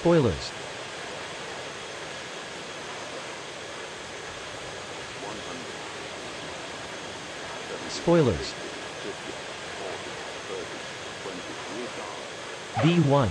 Spoilers. Spoilers. V1